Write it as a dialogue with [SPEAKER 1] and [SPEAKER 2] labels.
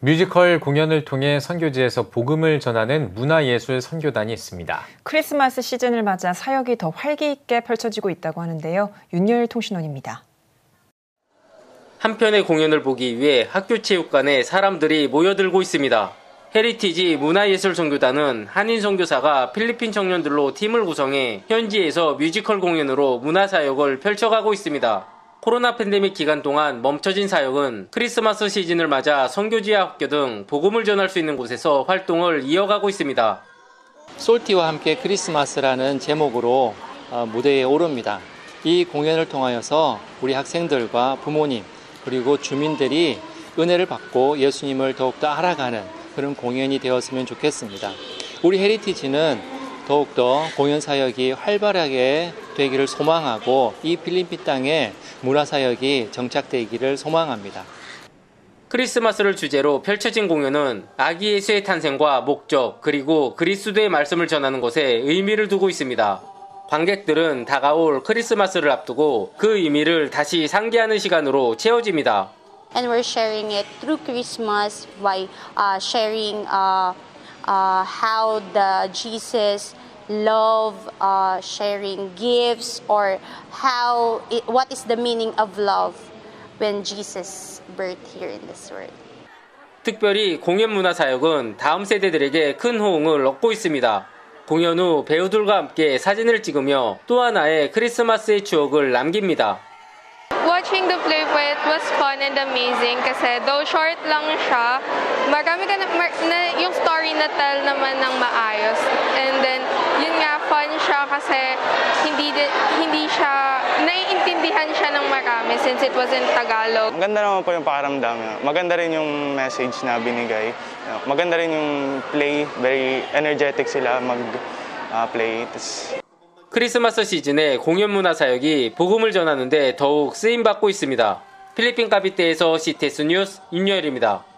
[SPEAKER 1] 뮤지컬 공연을 통해 선교지에서 복음을 전하는 문화예술 선교단이 있습니다.
[SPEAKER 2] 크리스마스 시즌을 맞아 사역이 더 활기 있게 펼쳐지고 있다고 하는데요. 윤열 통신원입니다.
[SPEAKER 3] 한 편의 공연을 보기 위해 학교 체육관에 사람들이 모여들고 있습니다. 헤리티지 문화예술 선교단은 한인 선교사가 필리핀 청년들로 팀을 구성해 현지에서 뮤지컬 공연으로 문화 사역을 펼쳐가고 있습니다. 코로나 팬데믹 기간 동안 멈춰진 사역은 크리스마스 시즌을 맞아 선교지와 학교 등 복음을 전할 수 있는 곳에서 활동을 이어가고 있습니다.
[SPEAKER 4] 솔티와 함께 크리스마스라는 제목으로 어, 무대에 오릅니다. 이 공연을 통하여서 우리 학생들과 부모님 그리고 주민들이 은혜를 받고 예수님을 더욱더 알아가는 그런 공연이 되었으면 좋겠습니다. 우리 헤리티지는 더욱더 공연 사역이 활발하게 되기를 소망하고 이 필리핀 땅에 문화 사역이 정착되기를 소망합니다.
[SPEAKER 3] 크리스마스를 주제로 펼쳐진 공연은 아기 예수의 탄생과 목적 그리고 그리스도의 말씀을 전하는 것에 의미를 두고 있습니다. 관객들은 다가올 크리스마스를 앞두고 그 의미를 다시 상기하는 시간으로 채워집니다.
[SPEAKER 5] And we're sharing it through Christmas by uh, sharing uh, uh, how the Jesus love uh, sharing gifts or how it, what is the meaning of love when Jesus birth here in this world.
[SPEAKER 3] 특별히 공연 문화 사역은 다음 세대들에게 큰 호응을 얻고 있습니다. 공연 후 배우들과 함께 사진을 찍으며 또 하나의 크리스마스의 추억을 남깁니다.
[SPEAKER 6] Watching the play was fun and amazing kasi though short lang siya, marami ka na, mar, na yung story na tell naman ng maayos. And then, yun nga, fun siya kasi hindi, hindi siya, naiintindihan siya ng marami since it was in Tagalog.
[SPEAKER 7] Maganda naman po yung pakaramdam. Maganda rin yung message na binigay. Maganda rin yung play. Very energetic sila mag-play. Uh,
[SPEAKER 3] 크리스마스 시즌에 공연 문화 사역이 복음을 전하는데 더욱 쓰임 받고 있습니다. 필리핀 카비테에서 CTS 뉴스 윤여일입니다.